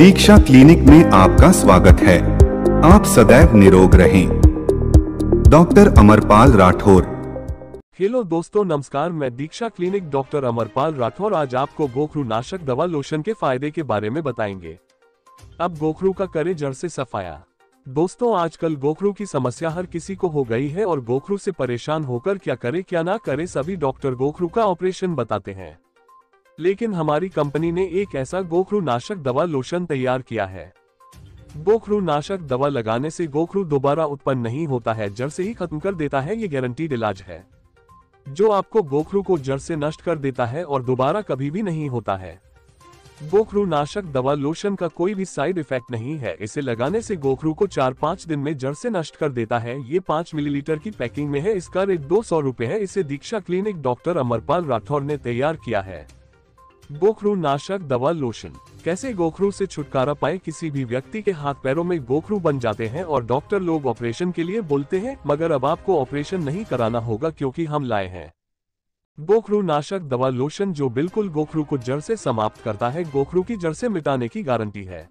दीक्षा clinic में आपका स्वागत है। आप सदैव निरोग रहें। डॉक्टर अमरपाल राठौर। हेलो दोस्तों, नमस्कार, मैं दीक्षा क्लिनिक डॉक्टर अमरपाल राठौर। आज आपको गोखरू नाशक दवा लोशन के फ़ायदे के बारे में बताएँगे। अब गोखरू का करे जड़ से सफाया। दोस्तों, आजकल गोखरू की समस्या हर किसी को हो गई है और गोखरू से परेशान होकर क्या करे, क्या ना करे, सभी डॉक्टर गोखरू का ऑपरेशन बताते हैं। लेकिन हमारी कंपनी ने एक ऐसा गोखरू नाशक दवा लोशन तैयार किया है। गोखरू नाशक दवा लगाने से गोखरू दोबारा उत्पन्न नहीं होता है, जड़ से ही खत्म कर देता है, ये गारंटीड इलाज है। जो आपको गोखरू को जड़ से नष्ट कर देता है और दोबारा कभी भी नहीं होता है। गोखरू नाशक दवा लोशन का कोई भी साइड इफ़ेक्ट नहीं है, इसे लगाने से गोखरू को चार पाँच दिन में जड़ से नष्ट कर देता है। ये पाँच मिलीलीटर की पैकिंग में है, इसका रेट दो सौ रूपए है, इसे दीक्षा क्लिनिक डॉक्टर अमरपाल राठौर ने तैयार किया है। गोखरू नाशक दवा लोशन। कैसे गोखरू से छुटकारा पाए किसी भी व्यक्ति के हाथ पैरों में गोखरू बन जाते हैं और डॉक्टर लोग ऑपरेशन के लिए बोलते हैं, मगर अब आपको ऑपरेशन नहीं कराना होगा क्योंकि हम लाए हैं। गोखरू नाशक दवा लोशन जो बिल्कुल गोखरू को जड़ से समाप्त करता है, गोखरू की जड़ से मिटाने की गारंटी है।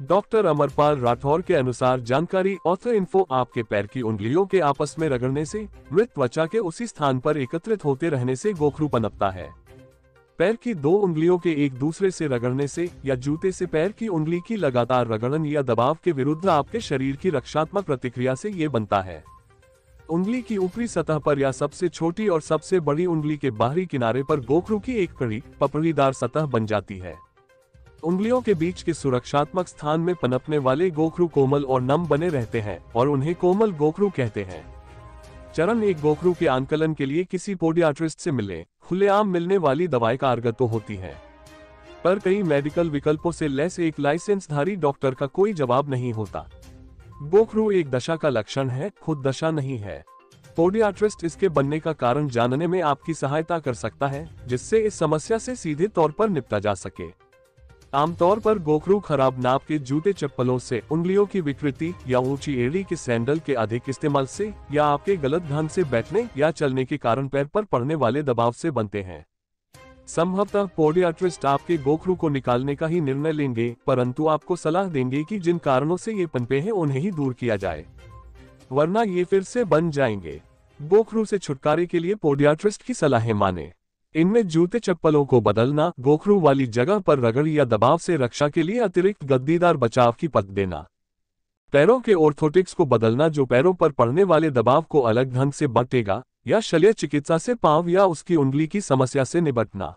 डॉक्टर अमरपाल राठौर के अनुसार जानकारी ऑथर इन्फो आपके पैर की उंगलियों के आपस में रगड़ने से, मृत त्वचा के उसी स्थान पर एकत्रित होते रहने से गोखरू पनपता है। पैर की दो उंगलियों के एक दूसरे से रगड़ने से या जूते से पैर की उंगली की लगातार रगड़न या दबाव के विरुद्ध आपके शरीर की रक्षात्मक प्रतिक्रिया से ये बनता है। उंगली की ऊपरी सतह पर या सबसे छोटी और सबसे बड़ी उंगली के बाहरी किनारे पर गोखरू की एक कड़ी, पपड़ीदार सतह बन जाती है। उंगलियों के बीच के सुरक्षात्मक स्थान में पनपने वाले गोखरू कोमल और नम बने रहते हैं और उन्हें कोमल गोखरू कहते हैं। चरण एक गोखरू के आंकलन के लिए किसी पोडियाट्रिस्ट से मिले। खुलेआम मिलने वाली दवाएँ कारगर तो होती हैं। पर कई मेडिकल विकल्पों से लेस एक लाइसेंसधारी डॉक्टर का कोई जवाब नहीं होता। बोखरू एक दशा का लक्षण है, खुद दशा नहीं है। पोडियाट्रिस्ट इसके बनने का कारण जानने में आपकी सहायता कर सकता है, जिससे इस समस्या से सीधे तौर पर निपटा जा सके। आमतौर पर गोखरू खराब नाप के जूते चप्पलों से, उंगलियों की विकृति या ऊँची एड़ी के सैंडल के अधिक इस्तेमाल से, या आपके गलत ढंग से बैठने या चलने के कारण पैर पर पड़ने वाले दबाव से बनते हैं। संभवतः पोडियाट्रिस्ट आपके गोखरू को निकालने का ही निर्णय लेंगे, परंतु आपको सलाह देंगे कि जिन कारणों से ये पनपे हैं, उन्हें ही दूर किया जाए। वरना ये फिर से बन जाएँगे। गोखरू से छुटकारे के लिए पोडियाट्रिस्ट की सलाहें माने। इनमें जूते चप्पलों को बदलना, गोखरू वाली जगह पर रगड़ या दबाव से रक्षा के लिए अतिरिक्त गद्दीदार बचाव की पत देना। पैरों के ऑर्थोटिक्स को बदलना जो पैरों पर पड़ने वाले दबाव को अलग ढंग से बटेगा, या शल्य चिकित्सा से पाँव या उसकी उंगली की समस्या से निपटना।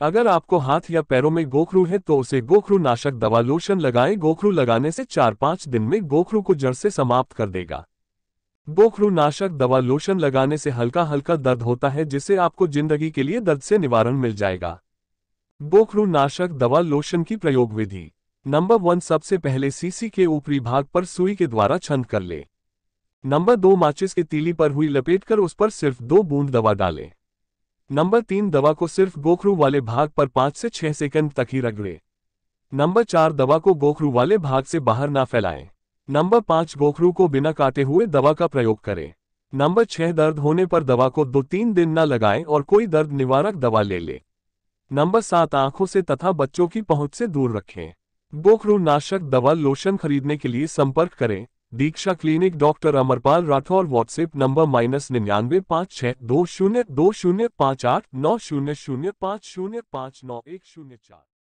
अगर आपको हाथ या पैरों में गोखरू है तो उसे गोखरू नाशक दवा लोशन लगाएँ। गोखरू लगाने से चार पाँच दिन में गोखरू को जड़ से समाप्त कर देगा। गोखरू नाशक दवा लोशन लगाने से हल्का हल्का दर्द होता है, जिससे आपको ज़िंदगी के लिए दर्द से निवारण मिल जाएगा। गोखरू नाशक दवा लोशन की प्रयोग विधि नंबर वन, सबसे पहले सीसी के ऊपरी भाग पर सुई के द्वारा छंद कर ले। नंबर दो, माचिस के तीली पर हुई लपेट कर उस पर सिर्फ़ दो बूंद दवा डालें। नंबर तीन, दवा को सिर्फ़ गोखरू वाले भाग पर पाँच से छह सेकंड तक ही रगड़े। नंबर चार, दवा को गोखरू वाले भाग से बाहर ना फैलाएँ। नंबर पाँच, गोखरू को बिना काटे हुए दवा का प्रयोग करें। नंबर छह, दर्द होने पर दवा को दो तीन दिन न लगाएँ और कोई दर्द निवारक दवा ले ले। नंबर सात, आँखों से तथा बच्चों की पहुँच से दूर रखें। गोखरू नाशक दवा लोशन खरीदने के लिए संपर्क करें। Diksha clinic doctor Amarpal Rathore, WhatsApp number minus निन्यानवे, पाँच छः दो शून्य दो शून्य, पाँच आठ, नौ शून्य शून्य, पाँच शून्य पाँच, नौ एक शून्य चार।